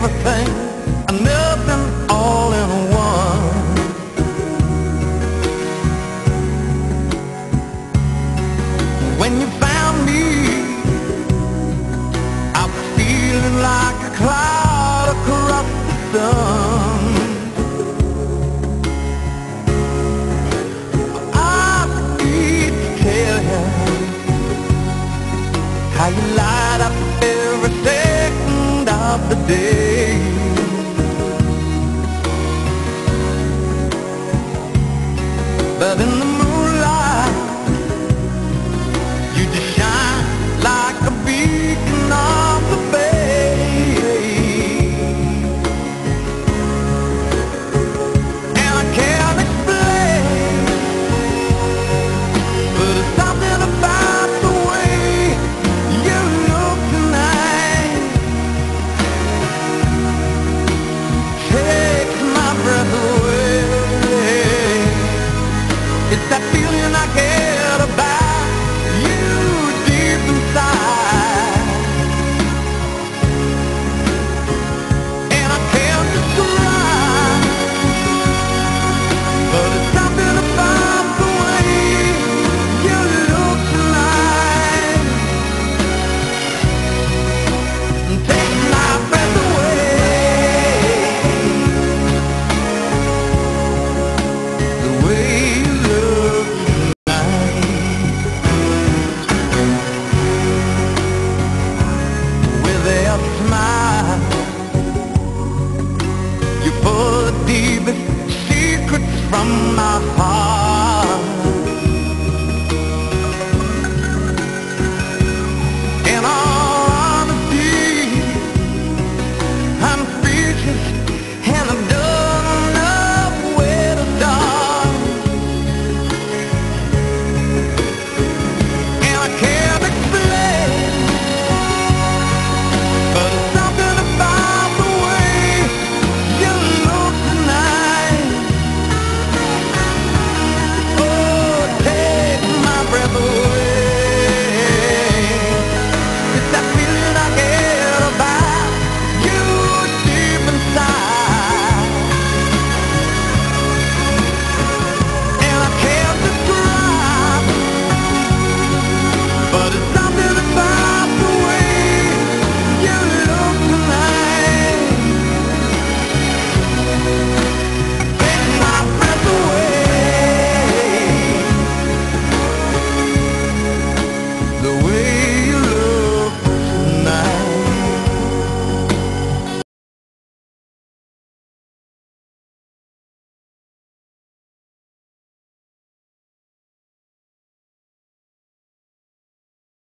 everything and nothing all in one. When you found me, I was feeling like a cloud across the sun. I need to tell how you light up day.